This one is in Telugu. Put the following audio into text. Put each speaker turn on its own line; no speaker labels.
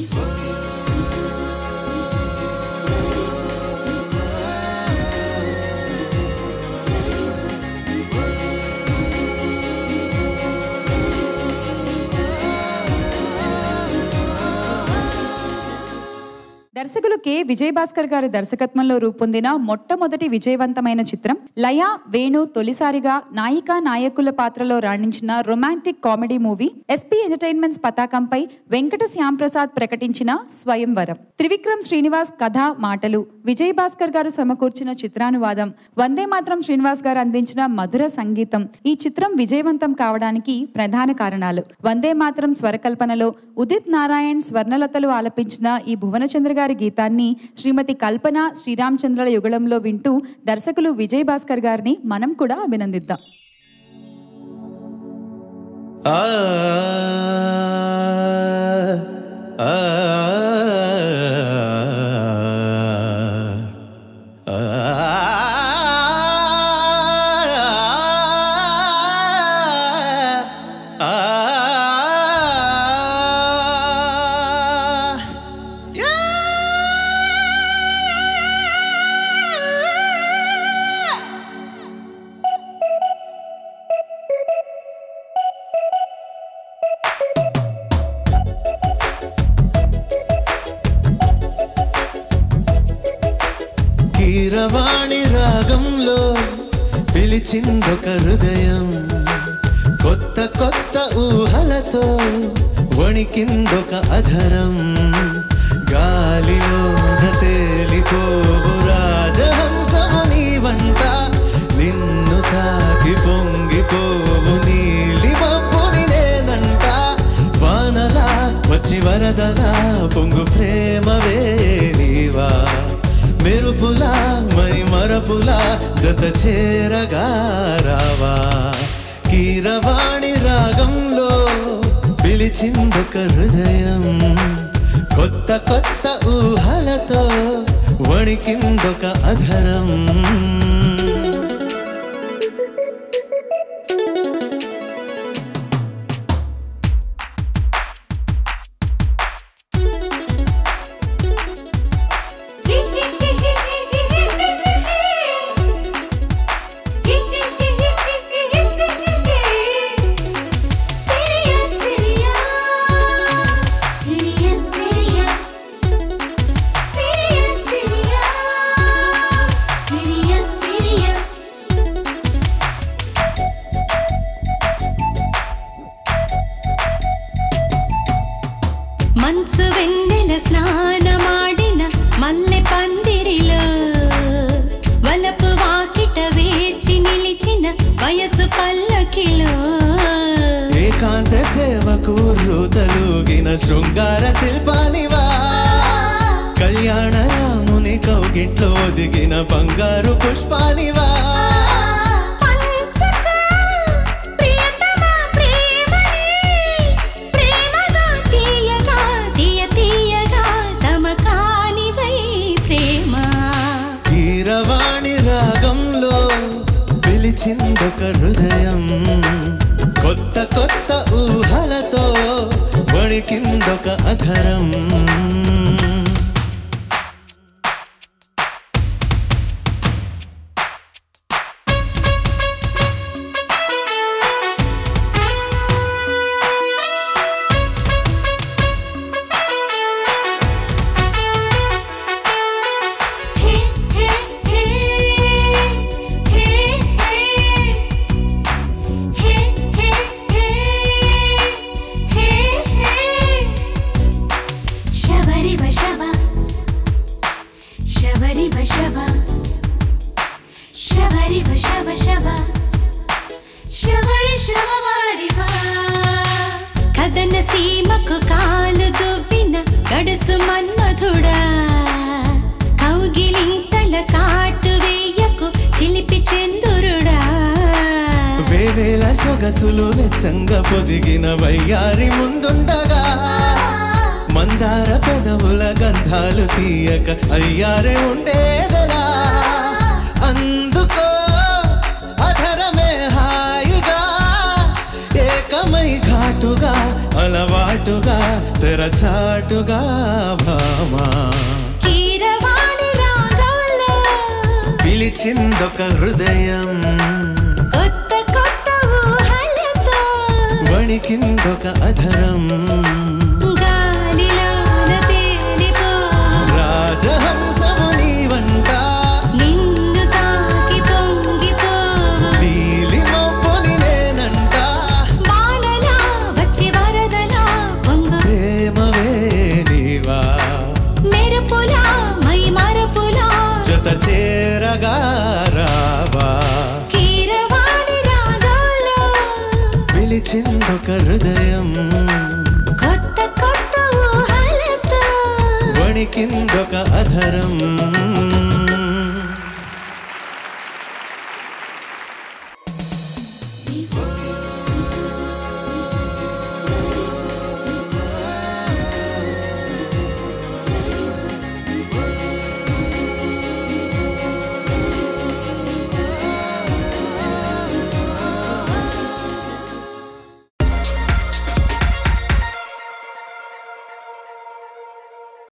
Jesus. దర్శకులు కె విజయభాస్కర్ గారి దర్శకత్వంలో రూపొందిన మొట్టమొదటి విజయవంతమైన చిత్రం లయ వేణు తొలిసారిగా నాయిక నాయకుల పాత్రలో రాణించిన romantic comedy movie SP entertainments పతాకంపై వెంకట శ్యాంప్రసాద్ ప్రకటించిన స్వయంవరం. త్రివిక్రమ్ శ్రీనివాస్ కథ మాటలు విజయభాస్కర్ గారు సమకూర్చిన చిత్రానువాదం వందే మాత్రం శ్రీనివాస్ గారు అందించిన మధుర సంగీతం ఈ చిత్రం విజయవంతం కావడానికి ప్రధాన కారణాలు. వందే మాత్రం స్వరకల్పనలో ఉదిత్ నారాయణ్ స్వర్ణలతలు ఆలపించిన ఈ భువనచంద్ర గారి గీతాన్ని శ్రీమతి కల్పన శ్రీరామచంద్రుల యుగళంలో వింటూ దర్శకులు విజయ్ భాస్కర్ గారిని మనం కూడా అభినందిద్దాం.
వీరవాణి రాగంలో పిలిచిందొక హృదయం. కొత్త కొత్త ఊహలతో వణికిందొక అధరం. గాలిలోన తేలిపో మై జత చేరగా రావా. కీరవాణి రాగంలో పిలిచిందొక హృదయం. కొత్త కొత్త ఊహలతో వణికిందొక అధరం.
నిలిచిన పల్లకిలో.
ఏకాంత సేవకు రుతలుగిన శృంగార శిల్పానివా. కళ్యాణ రాముని కౌగిట్లో దిగిన బంగారు పుష్పానివా. కిందొక అధరం.
గడుసు మన్మధుడా. కౌగిలింతల కాటు వేయకు చిలిపి చందురుడా.
వేవేల సొగసులు వెచ్చంగా పొదిగిన వయ్యారి ముందుండగా. మందార పెదవుల గంధాలు తీయక అయ్యారే ఉండేదలా? అంద తెరచాటుగా భామా పిలిచిందొక హృదయం.
కొత్త కొత్త
వణికిందొక అధరం. పిలిచిందొక హృదయం.
కొత్త కొత్త ఊహలతో
వణికిందొక అధరం.